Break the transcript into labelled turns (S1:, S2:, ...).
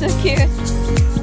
S1: so cute.